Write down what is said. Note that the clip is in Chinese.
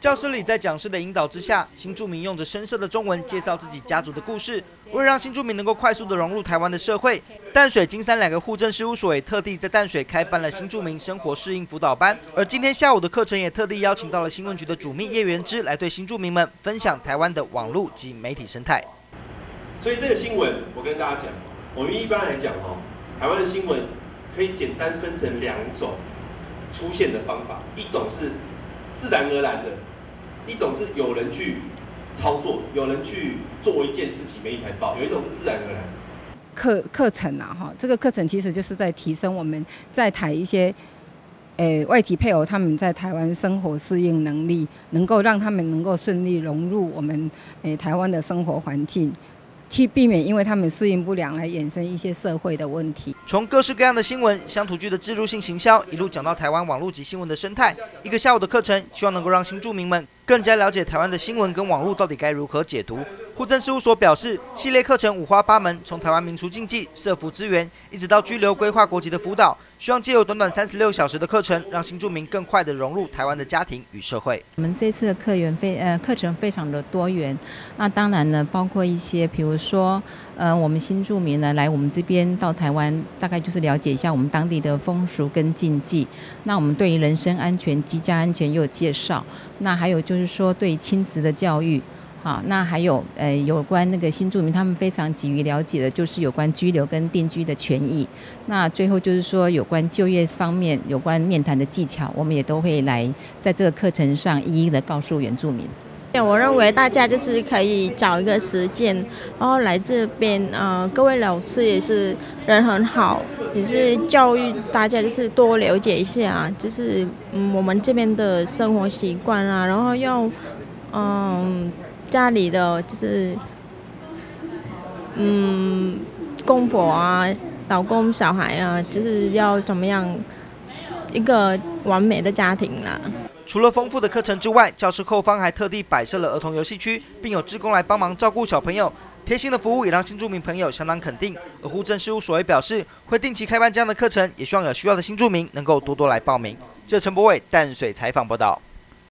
教室里在讲师的引导之下，新住民用着深色的中文介绍自己家族的故事。为了让新住民能够快速的融入台湾的社会，淡水、金山两个户政事务所也特地在淡水开办了新住民生活适应辅导班。而今天下午的课程也特地邀请到了新闻局的主秘叶元之来对新住民们分享台湾的网络及媒体生态。所以这个新闻，我跟大家讲，我们一般来讲哦，台湾的新闻可以简单分成两种出现的方法，一种是自然而然的。一种是有人去操作，有人去做一件事情，媒体才报；有一种是自然而然。课课程啊，哈，这个课程其实就是在提升我们在台一些，诶，外籍配偶他们在台湾生活适应能力，能够让他们能够顺利融入我们诶台湾的生活环境。去避免因为他们适应不良来衍生一些社会的问题。从各式各样的新闻、乡土剧的自助性行销，一路讲到台湾网络及新闻的生态，一个下午的课程，希望能够让新住民们更加了解台湾的新闻跟网络到底该如何解读。户政事务所表示，系列课程五花八门，从台湾民俗禁忌、社福资源，一直到居留规划国籍的辅导，希望借由短短三十六小时的课程，让新住民更快的融入台湾的家庭与社会。我们这次的课源非呃课程非常的多元，那当然呢，包括一些，比如说呃我们新住民呢来我们这边到台湾，大概就是了解一下我们当地的风俗跟禁忌。那我们对于人身安全、居家安全又有介绍。那还有就是说对亲子的教育。好，那还有呃，有关那个新住民，他们非常急于了解的，就是有关居留跟定居的权益。那最后就是说，有关就业方面，有关面谈的技巧，我们也都会来在这个课程上一一的告诉原住民。我认为大家就是可以找一个时间，然后来这边啊，各位老师也是人很好，也是教育大家就是多了解一下，就是嗯我们这边的生活习惯啊，然后要嗯。家里的就是，嗯，公婆啊、老公、小孩啊，就是要怎么样一个完美的家庭啦。除了丰富的课程之外，教室后方还特地摆设了儿童游戏区，并有职工来帮忙照顾小朋友。贴心的服务也让新住民朋友相当肯定。而户政事务所也表示，会定期开办这样的课程，也希望有需要的新住民能够多多来报名。这陈博伟淡水采访报道。